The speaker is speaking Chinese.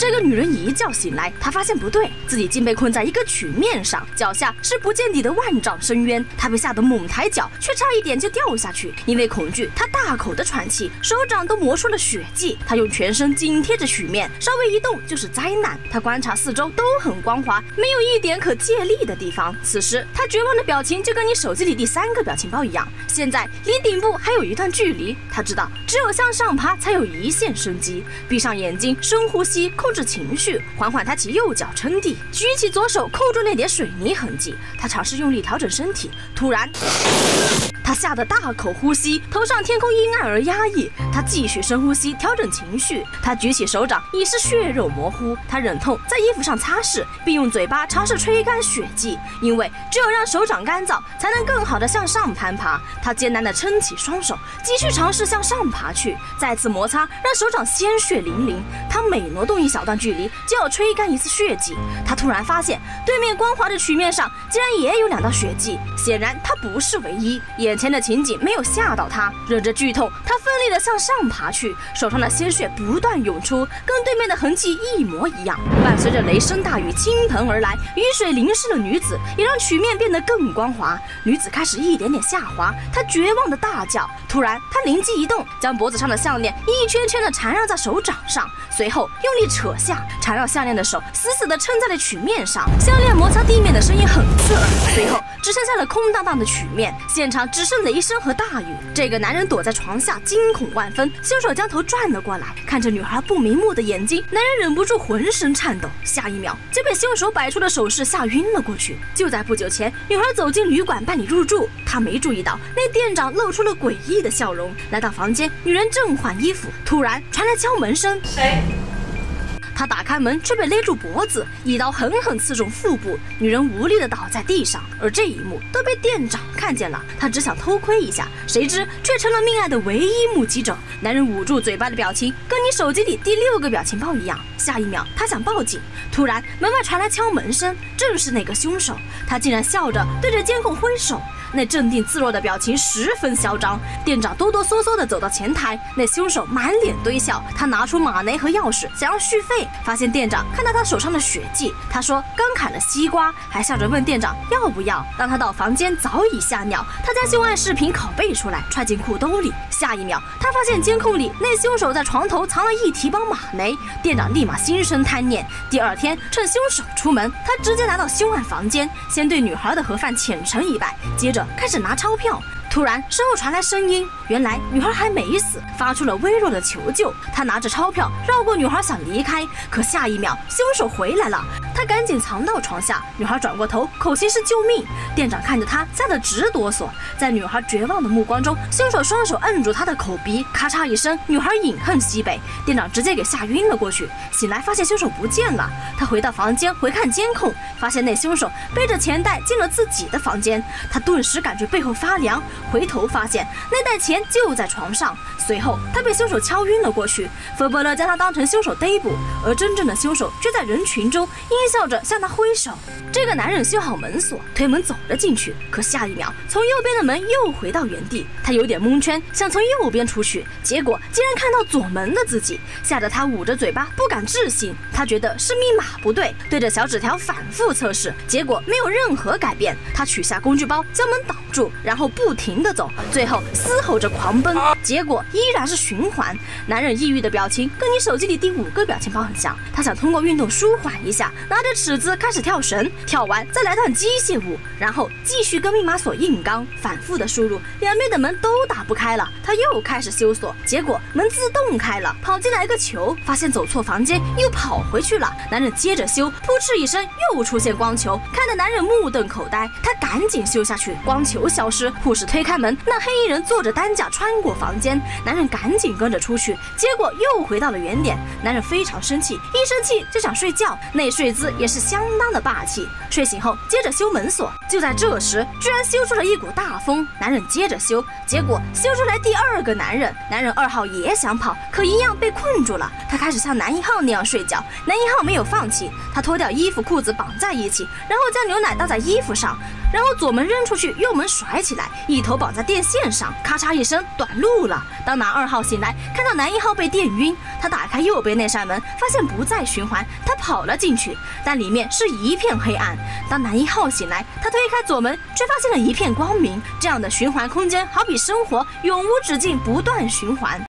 这个女人一觉醒来，她发现不对，自己竟被困在一个曲面上，脚下是不见底的万丈深渊。她被吓得猛抬脚，却差一点就掉下去。因为恐惧，她大口的喘气，手掌都磨出了血迹。她用全身紧贴着曲面，稍微一动就是灾难。她观察四周，都很光滑，没有一点可借力的地方。此时，她绝望的表情就跟你手机里第三个表情包一样。现在离顶部还有一段距离，她知道只有向上爬才有一线生机。闭上眼睛，深呼吸，控控制情绪，缓缓抬起右脚撑地，举起左手扣住那点水泥痕迹。他尝试用力调整身体，突然。他吓得大口呼吸，头上天空阴暗而压抑。他继续深呼吸，调整情绪。他举起手掌，已是血肉模糊。他忍痛在衣服上擦拭，并用嘴巴尝试吹干血迹，因为只有让手掌干燥，才能更好的向上攀爬。他艰难地撑起双手，继续尝试向上爬去，再次摩擦，让手掌鲜血淋淋。他每挪动一小段距离，就要吹干一次血迹。他突然发现，对面光滑的曲面上竟然也有两道血迹。显然，他不是唯一。眼前的情景没有吓到他，忍着剧痛，他奋力地向上爬去，手上的鲜血不断涌出，跟对面的痕迹一模一样。伴随着雷声大雨倾盆而来，雨水淋湿了女子，也让曲面变得更光滑。女子开始一点点下滑，她绝望的大叫。突然，她灵机一动，将脖子上的项链一圈圈的缠绕在手掌上，随后用力扯左下，缠绕项链的手死死地撑在了曲面上，项链摩擦地面的声音很刺耳。随后只剩下了空荡荡的曲面，现场只。剩雷声和大雨，这个男人躲在床下，惊恐万分。凶手将头转了过来，看着女孩不瞑目的眼睛，男人忍不住浑身颤抖，下一秒就被凶手摆出的手势吓晕了过去。就在不久前，女孩走进旅馆办理入住，她没注意到那店长露出了诡异的笑容。来到房间，女人正换衣服，突然传来敲门声，谁？他打开门，却被勒住脖子，一刀狠狠刺中腹部，女人无力地倒在地上。而这一幕都被店长看见了，他只想偷窥一下，谁知却成了命案的唯一目击者。男人捂住嘴巴的表情，跟你手机里第六个表情包一样。下一秒，他想报警，突然门外传来敲门声，正是那个凶手。他竟然笑着对着监控挥手。那镇定自若的表情十分嚣张。店长哆哆嗦嗦地走到前台，那凶手满脸堆笑。他拿出马雷和钥匙，想要续费，发现店长看到他手上的血迹。他说刚砍了西瓜，还笑着问店长要不要。当他到房间，早已吓尿。他将凶案视频拷贝出来，揣进裤兜里。下一秒，他发现监控里那凶手在床头藏了一提包马雷。店长立马心生贪念。第二天，趁凶手出门，他直接来到凶案房间，先对女孩的盒饭虔诚一拜，接着。开始拿钞票。突然，身后传来声音。原来女孩还没死，发出了微弱的求救。他拿着钞票绕过女孩想离开，可下一秒凶手回来了。他赶紧藏到床下。女孩转过头，口型是救命。店长看着他，吓得直哆嗦。在女孩绝望的目光中，凶手双手摁住她的口鼻，咔嚓一声，女孩饮恨西北。店长直接给吓晕了过去。醒来发现凶手不见了。他回到房间回看监控，发现那凶手背着钱袋进了自己的房间。他顿时感觉背后发凉。回头发现那袋钱就在床上，随后他被凶手敲晕了过去。弗伯勒将他当成凶手逮捕，而真正的凶手却在人群中阴笑着向他挥手。这个男人修好门锁，推门走了进去，可下一秒从右边的门又回到原地。他有点蒙圈，想从右边出去，结果竟然看到左门的自己，吓得他捂着嘴巴不敢置信。他觉得是密码不对，对着小纸条反复测试，结果没有任何改变。他取下工具包将门挡住，然后不停。的走，最后嘶吼着狂奔，结果依然是循环。男人抑郁的表情跟你手机里第五个表情包很像，他想通过运动舒缓一下，拿着尺子开始跳绳，跳完再来段机械舞，然后继续跟密码锁硬刚，反复的输入，两边的门都打不开了，他又开始修锁，结果门自动开了，跑进来个球，发现走错房间，又跑回去了。男人接着修，扑哧一声又出现光球，看得男人目瞪口呆，他赶紧修下去，光球消失，护士推开。门，那黑衣人坐着担架穿过房房间，男人赶紧跟着出去，结果又回到了原点。男人非常生气，一生气就想睡觉，那睡姿也是相当的霸气。睡醒后接着修门锁，就在这时，居然修出了一股大风。男人接着修，结果修出来第二个男人。男人二号也想跑，可一样被困住了。他开始像男一号那样睡觉，男一号没有放弃，他脱掉衣服裤子绑在一起，然后将牛奶倒在衣服上。然后左门扔出去，右门甩起来，一头绑在电线上，咔嚓一声短路了。当男二号醒来，看到男一号被电晕，他打开右边那扇门，发现不再循环，他跑了进去，但里面是一片黑暗。当男一号醒来，他推开左门，却发现了一片光明。这样的循环空间，好比生活永无止境，不断循环。